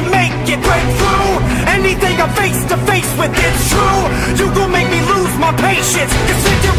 to make it break through. Anything I'm face to face with, it's true. You gon' make me lose my patience. Cause